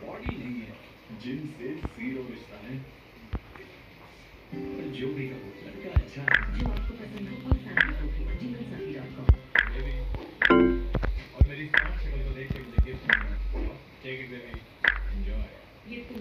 Body नहीं है gym से ज़ीरो रिश्ता है। पर जो भी कहो लड़का अच्छा है। जो आपको पसंद हो कोई फैमिली हो जीवन साथी डॉट कॉम और मेरी स्मार्ट शक्ल को देख के मुझे गिफ्ट मिला टेक इट बेबी एंजॉय ये तुम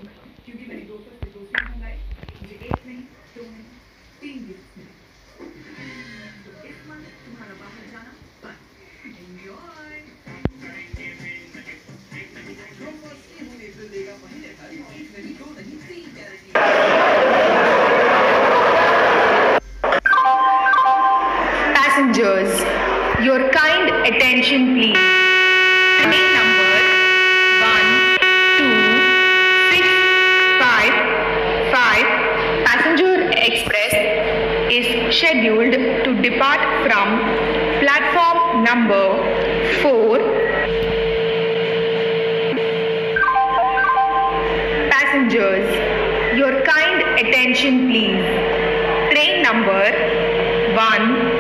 scheduled to depart from platform number 4. Passengers, your kind attention please. Train number 1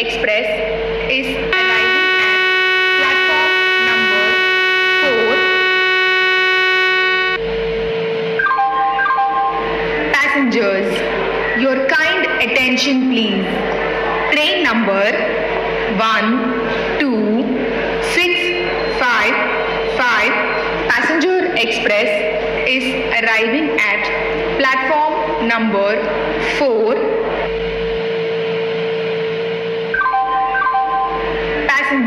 Express is arriving at platform number four. Passengers, your kind attention please. Train number one, two, six, five, five. Passenger Express is arriving at platform number 4.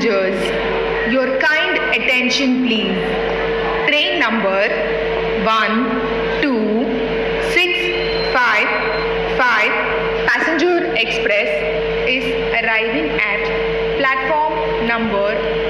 Passengers, your kind attention please. Train number 1, 2, 6, 5, 5. Passenger Express is arriving at platform number